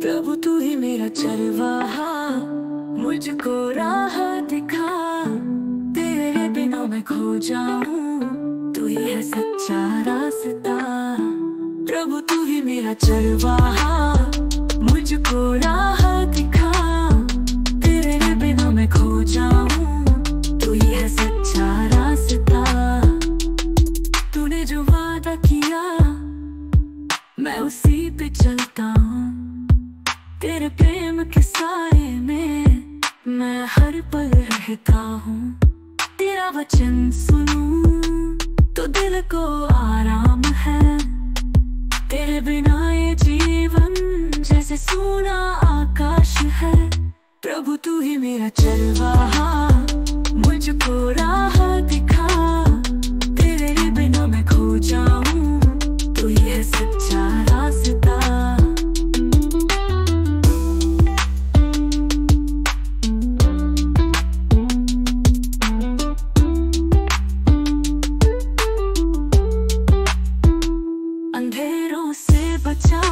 प्रभु तू ही मेरा चरवाहा मुझको राह दिखा। तेरे बिना मैं खो जाऊँ। तू ही है सच्चा रास्ता। प्रभु, तू ही मेरा चरवाहा मुझको राह दिखा। तेरे बिना मैं खो जाऊँ। तू ही है सच्चा रास्ता। तूने जो वादा किया, मैं उसी पे चलता हूँ। तेरे प्रेम के साए में मैं हर पल रहता हूँ। तेरा वचन सुनू तो दिल को आराम है। तेरे बिना ये जीवन जैसे सोना आकाश है। प्रभु, तू ही मेरा चरवाहा।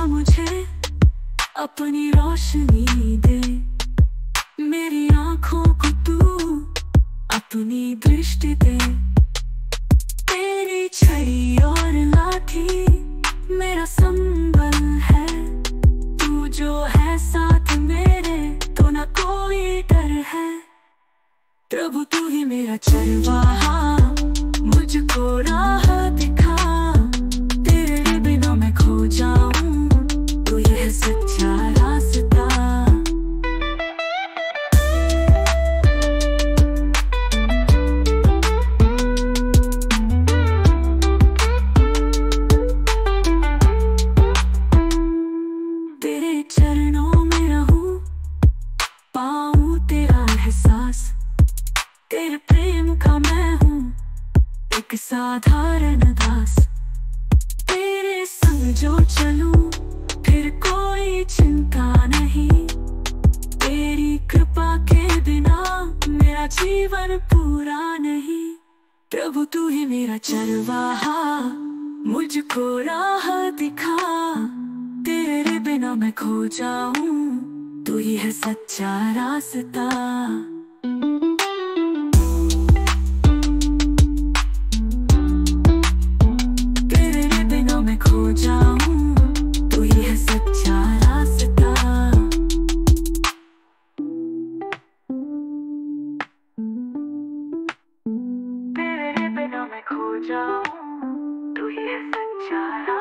मुझे अपनी रोशनी दे। मेरी आँखों को तू अपनी दृष्टि दे। तेरी छड़ी और लाठी मेरा संबल है। तू जो है साथ मेरे तो ना कोई डर है। प्रभु, तू ही मेरा चरवाहा तेरे प्रेम का मैं हूँ, एक साधारण दास। तेरे संग जो चलूँ, फिर कोई चिंता नहीं। तेरी कृपा के बिना मेरा जीवन पूरा नहीं। प्रभु, तू ही मेरा चरवाहा, मुझको राह दिखा। तेरे बिना मैं खो जाऊँ, तू ही है सच्चा रास्ता। जाओ तू तो ये सच्चा